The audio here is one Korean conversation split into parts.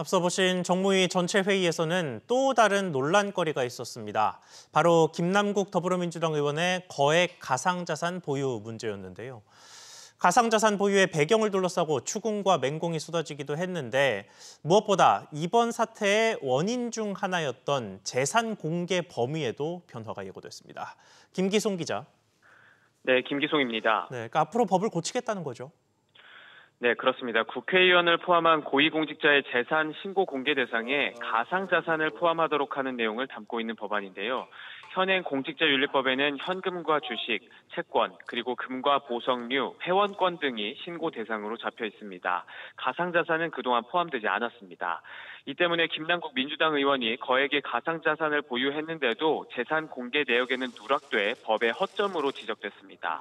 앞서 보신 정무위 전체 회의에서는 또 다른 논란거리가 있었습니다. 바로 김남국 더불어민주당 의원의 거액 가상자산 보유 문제였는데요. 가상자산 보유의 배경을 둘러싸고 추궁과 맹공이 쏟아지기도 했는데 무엇보다 이번 사태의 원인 중 하나였던 재산 공개 범위에도 변화가 예고됐습니다. 김기송 기자. 네, 김기송입니다. 네, 그러니까 앞으로 법을 고치겠다는 거죠. 네, 그렇습니다. 국회의원을 포함한 고위공직자의 재산 신고 공개 대상에 가상자산을 포함하도록 하는 내용을 담고 있는 법안인데요. 현행 공직자윤리법에는 현금과 주식, 채권, 그리고 금과 보석류, 회원권 등이 신고 대상으로 잡혀 있습니다. 가상자산은 그동안 포함되지 않았습니다. 이 때문에 김남국 민주당 의원이 거액의 가상자산을 보유했는데도 재산 공개 내역에는 누락돼 법의 허점으로 지적됐습니다.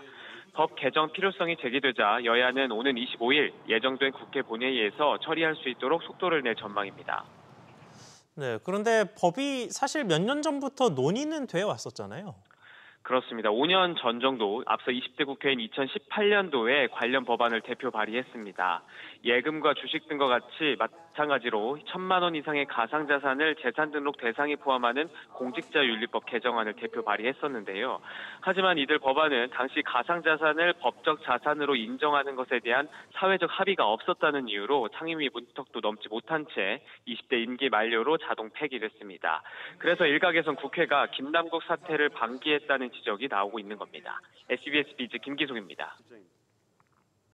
법 개정 필요성이 제기되자 여야는 오는 25일 예정된 국회 본회의에서 처리할 수 있도록 속도를 낼 전망입니다. 네, 그런데 법이 사실 몇 년 전부터 논의는 되어 왔었잖아요. 그렇습니다. 5년 전 정도 앞서 20대 국회인 2018년도에 관련 법안을 대표 발의했습니다. 예금과 주식 등과 같이 마찬가지로 천만 원 이상의 가상 자산을 재산 등록 대상에 포함하는 공직자윤리법 개정안을 대표 발의했었는데요. 하지만 이들 법안은 당시 가상 자산을 법적 자산으로 인정하는 것에 대한 사회적 합의가 없었다는 이유로 상임위 문턱도 넘지 못한 채 20대 임기 만료로 자동 폐기됐습니다. 그래서 일각에선 국회가 김남국 사태를 방기했다는 지적이 나오고 있는 겁니다. SBS 비즈 김기송입니다.